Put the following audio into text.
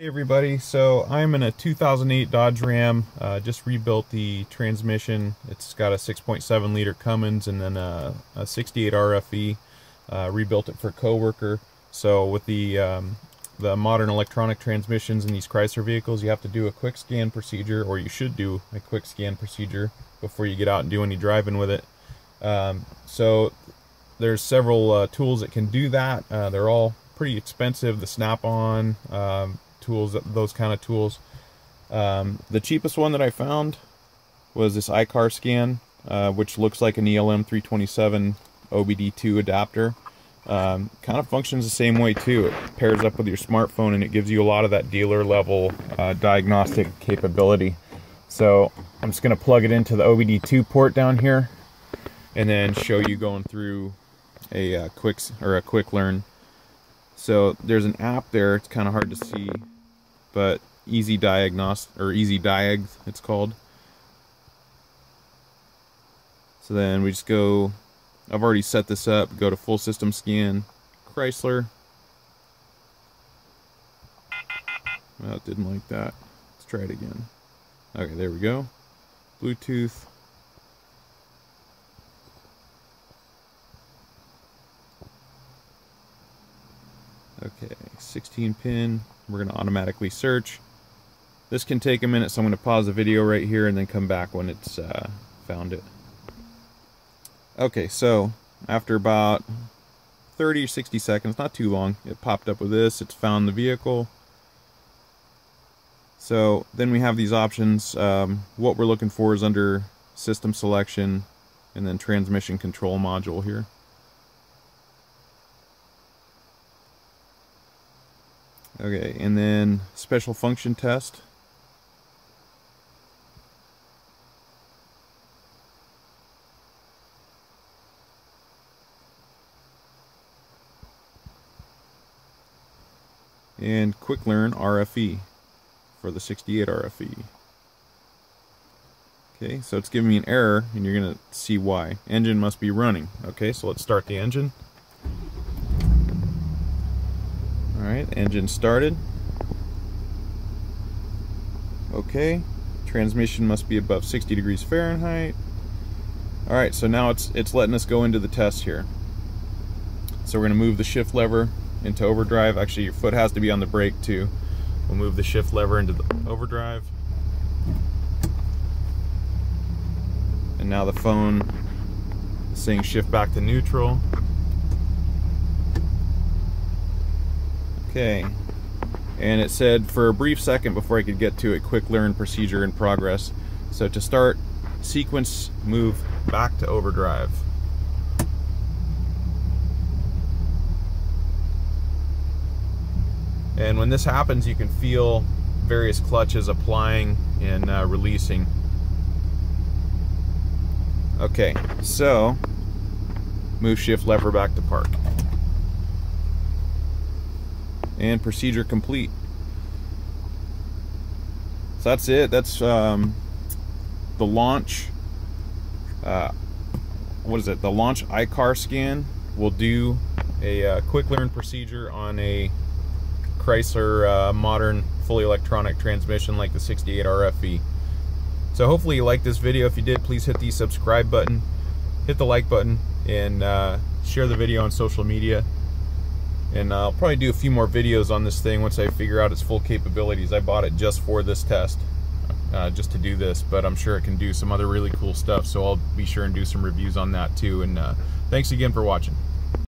Hey everybody, so I'm in a 2008 Dodge Ram, uh, just rebuilt the transmission. It's got a 6.7 liter Cummins and then a, a 68 RFE. Uh, rebuilt it for coworker. So with the um, the modern electronic transmissions in these Chrysler vehicles, you have to do a quick scan procedure, or you should do a quick scan procedure before you get out and do any driving with it. Um, so there's several uh, tools that can do that. Uh, they're all pretty expensive. The Snap-on, um, tools, those kind of tools. Um, the cheapest one that I found was this iCarScan, uh, which looks like an ELM 327 OBD2 adapter. Um, kind of functions the same way too. It pairs up with your smartphone and it gives you a lot of that dealer level uh, diagnostic capability. So I'm just going to plug it into the OBD2 port down here and then show you going through a uh, quick or a quick learn. So there's an app there. It's kind of hard to see but easy diagnostic or easy diag it's called. So then we just go I've already set this up go to full system scan Chrysler. Well it didn't like that. Let's try it again. Okay there we go. Bluetooth okay 16 pin we're going to automatically search. This can take a minute, so I'm going to pause the video right here and then come back when it's uh, found it. Okay, so after about 30 or 60 seconds, not too long, it popped up with this. It's found the vehicle. So then we have these options. Um, what we're looking for is under system selection and then transmission control module here. Okay, and then special function test. And quick learn RFE for the 68 RFE. Okay, so it's giving me an error and you're going to see why. Engine must be running. Okay, so let's start the engine. Alright, engine started. Okay, transmission must be above 60 degrees Fahrenheit. Alright, so now it's it's letting us go into the test here. So we're to move the shift lever into overdrive. Actually, your foot has to be on the brake too. We'll move the shift lever into the overdrive. And now the phone saying shift back to neutral. Okay. And it said for a brief second before I could get to it, quick learn procedure in progress. So to start, sequence move back to overdrive. And when this happens, you can feel various clutches applying and uh, releasing. Okay, so move shift lever back to park and procedure complete. So that's it. That's um, the launch. Uh, what is it? The launch iCarScan will do a uh, quick learn procedure on a Chrysler uh, modern fully electronic transmission like the 68 RFE. So hopefully you liked this video. If you did, please hit the subscribe button, hit the like button, and uh, share the video on social media and I'll probably do a few more videos on this thing once I figure out its full capabilities. I bought it just for this test, uh, just to do this, but I'm sure it can do some other really cool stuff, so I'll be sure and do some reviews on that too, and uh, thanks again for watching.